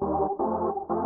Thank you.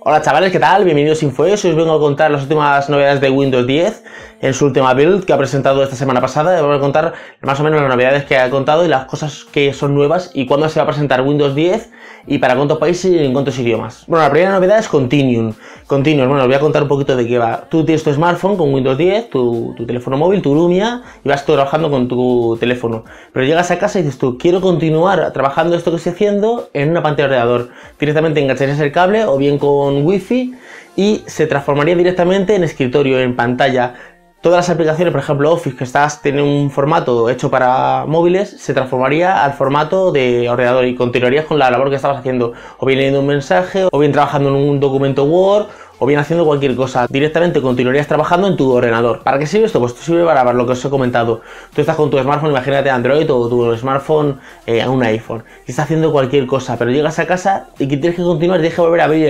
Hola chavales, ¿qué tal? Bienvenidos a InfoES. Os vengo a contar las últimas novedades de Windows 10 en su última build que ha presentado esta semana pasada. Os voy a contar más o menos las novedades que ha contado y las cosas que son nuevas y cuándo se va a presentar Windows 10 y para cuántos países y en cuántos idiomas. Bueno, la primera novedad es Continuum. Continuum, bueno, os voy a contar un poquito de qué va. Tú tienes tu smartphone con Windows 10, tu, teléfono móvil, tu Lumia y vas trabajando con tu teléfono. Pero llegas a casa y dices tú, quiero continuar trabajando esto que estoy haciendo en una pantalla de ordenador. Directamente engancharías el cable o bien con Wi-Fi y se transformaría directamente en escritorio, en pantalla. Todas las aplicaciones, por ejemplo Office, que estás tiene un formato hecho para móviles, se transformaría al formato de ordenador y continuarías con la labor que estabas haciendo, o bien leyendo un mensaje, o bien trabajando en un documento Word, o bien haciendo cualquier cosa. Directamente continuarías trabajando en tu ordenador. ¿Para qué sirve esto? Pues esto sirve para lo que os he comentado. Tú estás con tu smartphone, imagínate Android o tu smartphone eh, un iPhone, y estás haciendo cualquier cosa, pero llegas a casa y tienes que continuar, tienes que volver a abrir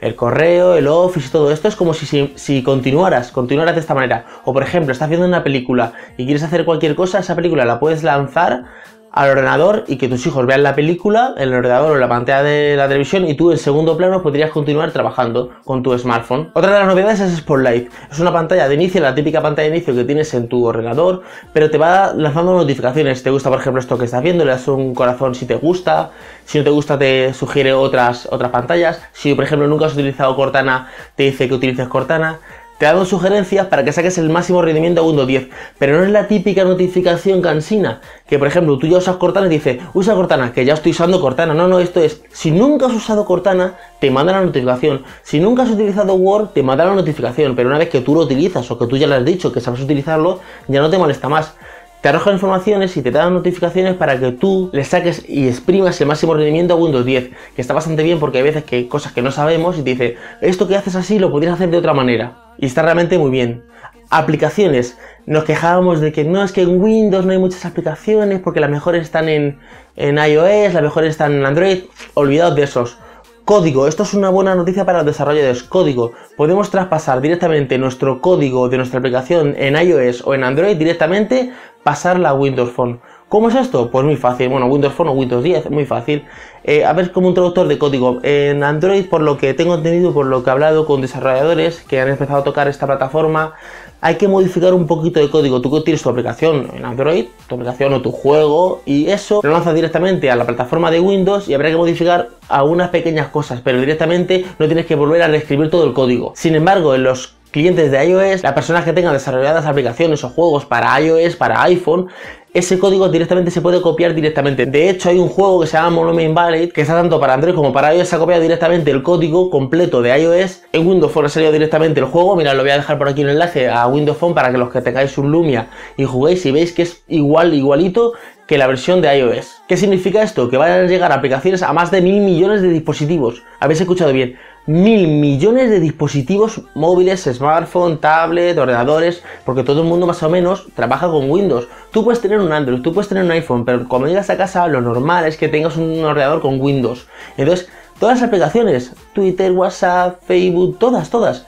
el, correo, el Office y todo esto. Es como si, si, si, continuaras, continuaras de esta manera. O por ejemplo, estás viendo una película y quieres hacer cualquier cosa, esa película la puedes lanzar al ordenador y que tus hijos vean la película en el ordenador o en la pantalla de la televisión y tú en segundo plano podrías continuar trabajando con tu smartphone. Otra de las novedades es Spotlight. Es una pantalla de inicio, la típica pantalla de inicio que tienes en tu ordenador, pero te va lanzando notificaciones. Te gusta, por ejemplo, esto que estás viendo, le das un corazón si te gusta. Si no te gusta, te sugiere otras, otras pantallas. Si, por ejemplo, nunca has utilizado Cortana, te dice que utilices Cortana te dado sugerencias para que saques el máximo rendimiento a Windows 10, pero no es la típica notificación cansina, que por ejemplo tú ya usas Cortana y dice, usa Cortana, que ya estoy usando Cortana. No, no, esto es, si nunca has usado Cortana, te manda la notificación. Si nunca has utilizado Word, te manda la notificación, pero una vez que tú lo utilizas o que tú ya le has dicho que sabes utilizarlo, ya no te molesta más te arroja informaciones y te dan notificaciones para que tú le saques y exprimas el máximo rendimiento a Windows 10, que está bastante bien porque hay veces que hay cosas que no sabemos y te dice, esto que haces así lo podrías hacer de otra manera. Y está realmente muy bien. Aplicaciones. Nos quejábamos de que no es que en Windows no hay muchas aplicaciones porque las mejores están en, en iOS, las mejores están en Android. Olvidaos de esos. Código, esto es una buena noticia para los desarrolladores. Código, podemos traspasar directamente nuestro código de nuestra aplicación en iOS o en Android directamente pasarla a Windows Phone. ¿Cómo es esto? Pues muy fácil. Bueno, Windows Phone o Windows 10, muy fácil. Eh, a ver, como un traductor de código. En Android, por lo que tengo entendido, por lo que he hablado con desarrolladores que han empezado a tocar esta plataforma, hay que modificar un poquito de código. Tú tienes tu aplicación en Android, tu aplicación o tu juego, y eso lo lanzas directamente a la plataforma de Windows y habrá que modificar algunas pequeñas cosas, pero directamente no tienes que volver a reescribir todo el código. Sin embargo, en los clientes de iOS, las personas que tengan desarrolladas aplicaciones o juegos para iOS, para iPhone, ese código directamente se puede copiar directamente. De hecho, hay un juego que se llama Monument Valley que está tanto para Android como para iOS. Se ha copiado directamente el código completo de iOS. En Windows Phone ha salido directamente el juego. Mira, lo voy a dejar por aquí un enlace a Windows Phone para que los que tengáis un Lumia y juguéis y veis que es igual, igualito que la versión de iOS. ¿Qué significa esto? Que van a llegar aplicaciones a más de mil millones de dispositivos. Habéis escuchado bien mil millones de dispositivos móviles, smartphone, tablet, ordenadores, porque todo el mundo más o menos trabaja con Windows. Tú puedes tener un Android, tú puedes tener un iPhone, pero cuando llegas a casa lo normal es que tengas un ordenador con Windows. Entonces, todas las aplicaciones, Twitter, WhatsApp, Facebook, todas, todas,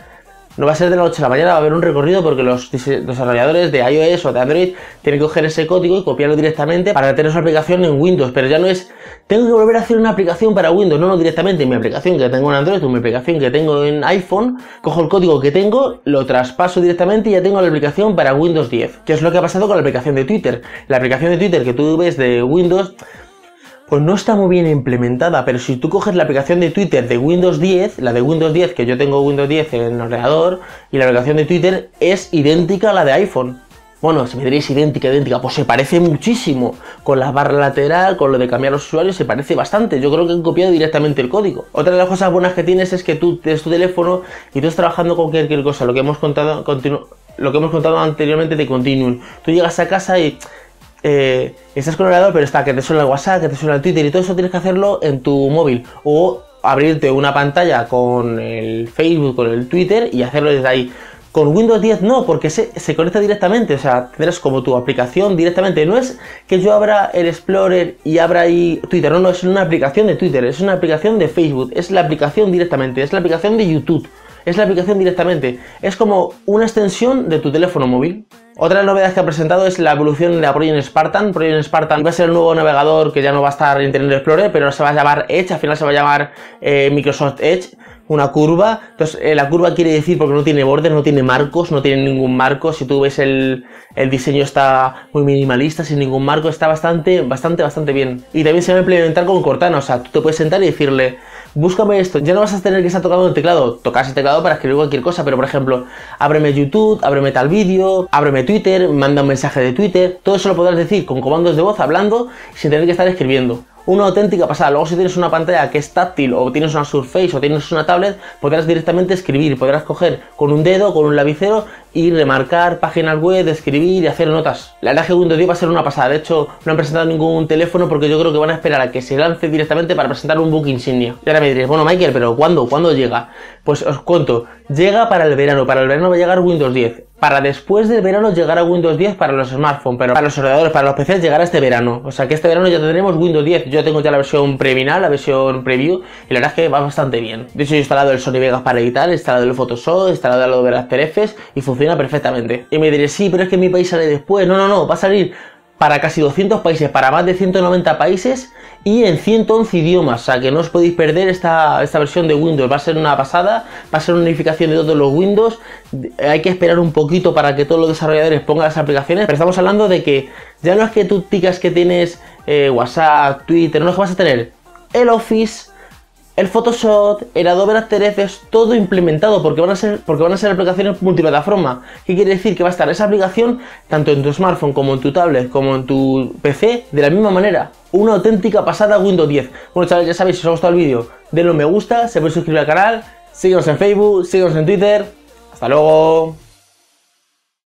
no va a ser de la noche a la mañana, va a haber un recorrido porque los desarrolladores de iOS o de Android tienen que coger ese código y copiarlo directamente para tener su aplicación en Windows, pero ya no es, tengo que volver a hacer una aplicación para Windows, no, no, directamente. Mi aplicación que tengo en Android o mi aplicación que tengo en iPhone, cojo el código que tengo, lo traspaso directamente y ya tengo la aplicación para Windows 10, que es lo que ha pasado con la aplicación de Twitter. La aplicación de Twitter que tú ves de Windows pues no está muy bien implementada, pero si tú coges la aplicación de Twitter de Windows 10, la de Windows 10, que yo tengo Windows 10 en el ordenador, y la aplicación de Twitter es idéntica a la de iPhone. Bueno, si me diréis idéntica, idéntica, pues se parece muchísimo. Con la barra lateral, con lo de cambiar los usuarios, se parece bastante. Yo creo que han copiado directamente el código. Otra de las cosas buenas que tienes es que tú tienes tu teléfono y tú estás trabajando con cualquier cosa. Lo que hemos contado, lo que hemos contado anteriormente de Continuum. Tú llegas a casa y eh, estás ordenador, pero está que te suena el WhatsApp, que te suena el Twitter y todo eso tienes que hacerlo en tu móvil. O abrirte una pantalla con el Facebook, con el Twitter y hacerlo desde ahí. Con Windows 10 no, porque se, se, conecta directamente, o sea, tendrás como tu aplicación directamente. No es que yo abra el Explorer y abra ahí Twitter, no, no, es una aplicación de Twitter, es una aplicación de Facebook, es la aplicación directamente, es la aplicación de YouTube. Es la aplicación directamente. Es como una extensión de tu teléfono móvil. Otra novedad que ha presentado es la evolución de la Project Spartan. Project Spartan va a ser el nuevo navegador que ya no va a estar en Internet Explorer, pero se va a llamar Edge, al final se va a llamar eh, Microsoft Edge una curva. Entonces, eh, la curva quiere decir porque no tiene bordes, no tiene marcos, no tiene ningún marco. Si tú ves el, el, diseño está muy minimalista, sin ningún marco, está bastante, bastante, bastante bien. Y también se va a implementar con Cortana, o sea, tú te puedes sentar y decirle, búscame esto. Ya no vas a tener que estar tocando el teclado, tocas el teclado para escribir cualquier cosa, pero por ejemplo, ábreme YouTube, ábreme tal vídeo, ábreme Twitter, manda un mensaje de Twitter, todo eso lo podrás decir con comandos de voz, hablando, sin tener que estar escribiendo una auténtica pasada. Luego si tienes una pantalla que es táctil o tienes una Surface o tienes una tablet, podrás directamente escribir, podrás coger con un dedo, con un lapicero y remarcar páginas web, escribir y hacer notas. La verdad es que Windows 10 va a ser una pasada. De hecho, no han presentado ningún teléfono porque yo creo que van a esperar a que se lance directamente para presentar un book insignia. Y ahora me diréis, bueno Michael, pero ¿cuándo? ¿Cuándo llega? Pues os cuento, llega para el verano. Para el verano va a llegar Windows 10 para después del verano llegar a Windows 10 para los smartphones, pero para los ordenadores, para los PCs llegará este verano. O sea que este verano ya tendremos Windows 10. Yo tengo ya la versión previnal, la versión preview, y la verdad es que va bastante bien. De hecho, he instalado el Sony Vegas para editar, he instalado el Photoshop, he instalado el Adobe After y funciona perfectamente. Y me diré, sí, pero es que mi país sale después. No, no, no, va a salir para casi 200 países, para más de 190 países y en 111 idiomas. O sea que no os podéis perder esta, esta versión de Windows. Va a ser una pasada, va a ser una unificación de todos los Windows. Hay que esperar un poquito para que todos los desarrolladores pongan las aplicaciones. Pero estamos hablando de que ya no es que tú digas que tienes eh, WhatsApp, Twitter, no es que vas a tener el Office el Photoshop, el Adobe After Effects, todo implementado porque van a ser, porque van a ser aplicaciones multiplataforma. ¿Qué quiere decir? Que va a estar esa aplicación tanto en tu smartphone como en tu tablet como en tu PC de la misma manera. Una auténtica pasada Windows 10. Bueno chavales, ya sabéis, si os ha gustado el vídeo, denle un me gusta, se puede suscribir al canal, síguenos en Facebook, síguenos en Twitter. Hasta luego.